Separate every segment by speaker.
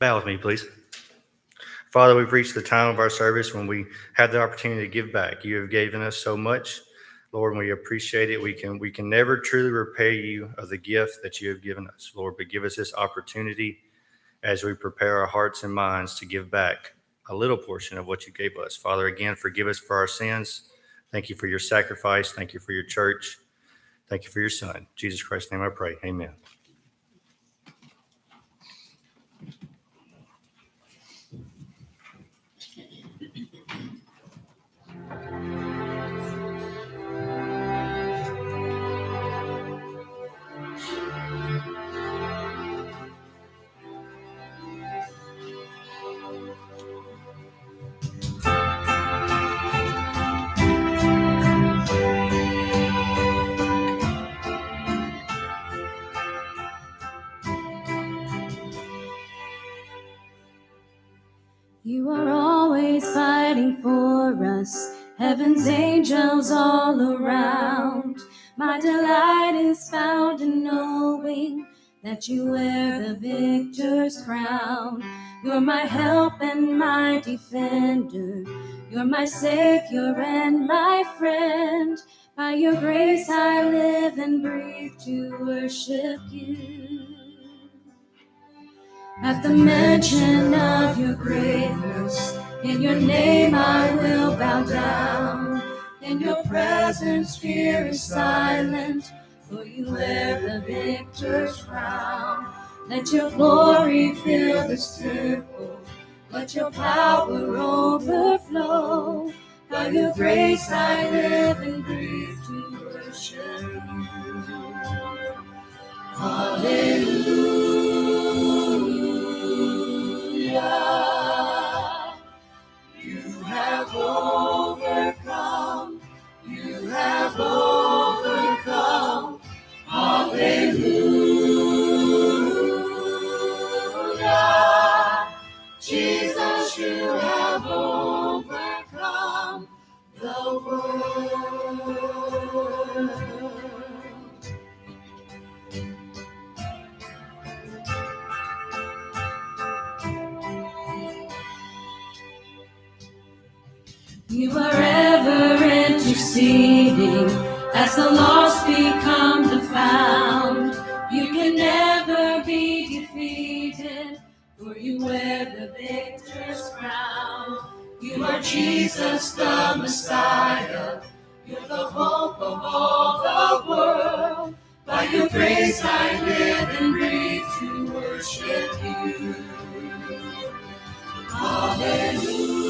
Speaker 1: Bow with me, please. Father, we've reached the time of our service when we have the opportunity to give back. You have given us so much, Lord, and we appreciate it. We can we can never truly repay you of the gift that you have given us, Lord. But give us this opportunity as we prepare our hearts and minds to give back a little portion of what you gave us. Father, again, forgive us for our sins. Thank you for your sacrifice. Thank you for your church. Thank you for your son. In Jesus Christ's name I pray. Amen.
Speaker 2: Always fighting for us, heaven's angels all around. My delight is found in knowing that you wear the victor's crown. You're my help and my defender. You're my savior and my friend. By your grace I live and breathe to worship you. At the mention of your greatness, in your name I will bow down. In your presence, fear is silent, for you wear the victor's crown. Let your glory fill this temple, let your power overflow. By your grace I live and breathe to worship you. Hallelujah. You are ever interceding as the lost become the found. You can never be defeated, for you wear the victor's crown. You are Jesus the Messiah. You're the hope of all the world. By your grace I live and breathe to worship you. Hallelujah.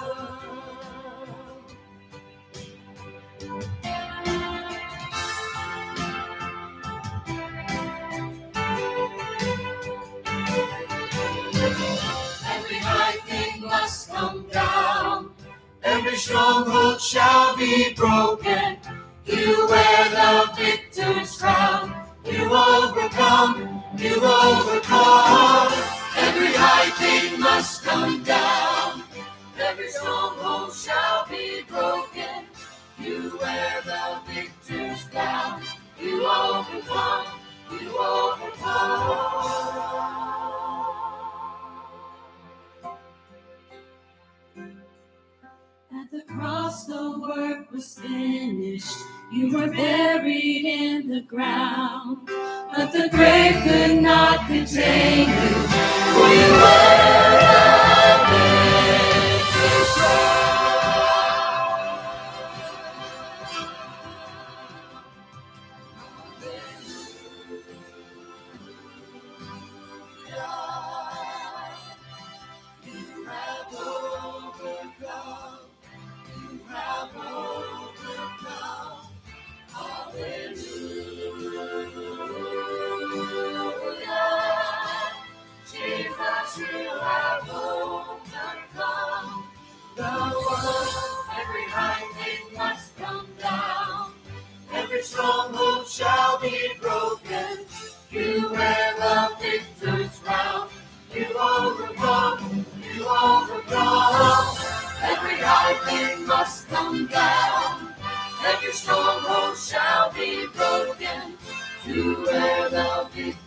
Speaker 2: come down. Every stronghold shall be broken. You wear the victor's crown. You overcome. You overcome. Every high thing must come down. Every stronghold shall be broken. You wear the victor's crown. You overcome. Cross, the work was finished. You were buried in the ground, but the grave could not contain you. For you were bound. your stronghold shall be broken. To where the victor's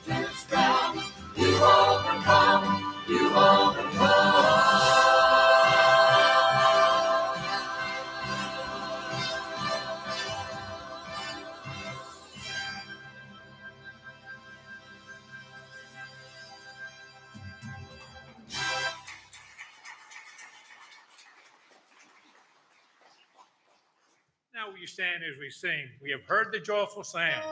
Speaker 3: Now we stand as we sing. We have heard the joyful sound.